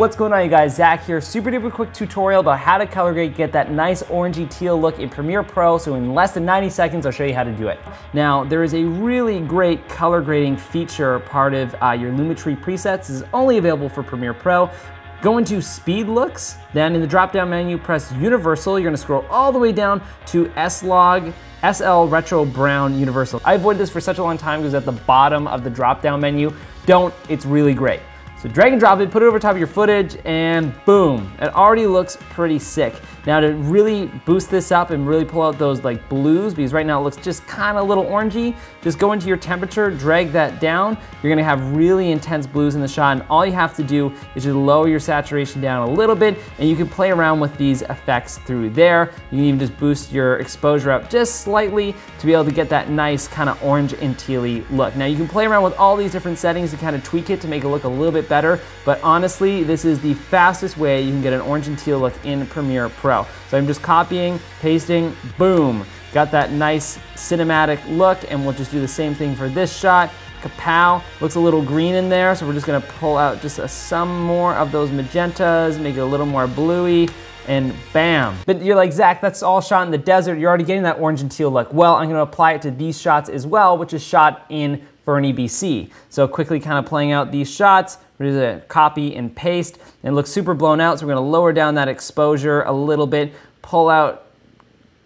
What's going on you guys, Zach here. Super duper quick tutorial about how to color grade, get that nice orangey teal look in Premiere Pro. So in less than 90 seconds, I'll show you how to do it. Now, there is a really great color grading feature part of uh, your Lumetri presets. This is only available for Premiere Pro. Go into SpeedLooks, then in the drop down menu, press universal. You're gonna scroll all the way down to S-Log SL Retro Brown Universal. I avoided this for such a long time because at the bottom of the drop down menu. Don't, it's really great. So drag and drop it, put it over top of your footage, and boom, it already looks pretty sick. Now to really boost this up and really pull out those like blues, because right now it looks just kind of a little orangey, just go into your temperature, drag that down. You're gonna have really intense blues in the shot, and all you have to do is just lower your saturation down a little bit, and you can play around with these effects through there. You can even just boost your exposure up just slightly to be able to get that nice kind of orange and tealy look. Now you can play around with all these different settings to kind of tweak it to make it look a little bit better, but honestly, this is the fastest way you can get an orange and teal look in Premiere Pro. So I'm just copying, pasting, boom. Got that nice cinematic look, and we'll just do the same thing for this shot. Kapow, looks a little green in there, so we're just gonna pull out just a, some more of those magentas, make it a little more bluey, and bam. But you're like, Zach, that's all shot in the desert. You're already getting that orange and teal look. Well, I'm gonna apply it to these shots as well, which is shot in Fernie, BC. So quickly kind of playing out these shots, we're gonna copy and paste. And it looks super blown out, so we're gonna lower down that exposure a little bit, pull out,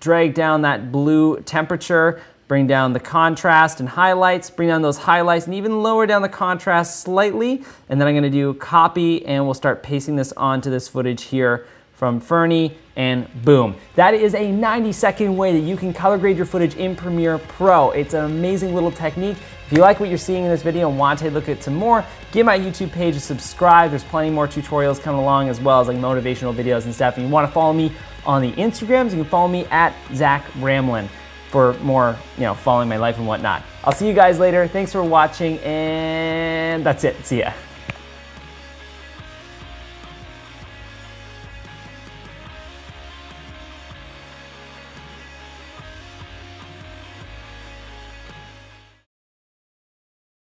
drag down that blue temperature, bring down the contrast and highlights, bring down those highlights, and even lower down the contrast slightly. And then I'm gonna do copy, and we'll start pasting this onto this footage here from Fernie, and boom. That is a 90 second way that you can color grade your footage in Premiere Pro. It's an amazing little technique. If you like what you're seeing in this video and want to look at some more, give my YouTube page a subscribe. There's plenty more tutorials coming along as well as like motivational videos and stuff. If you wanna follow me on the Instagrams, you can follow me at Zach Ramelan for more, you know, following my life and whatnot. I'll see you guys later. Thanks for watching and that's it. See ya.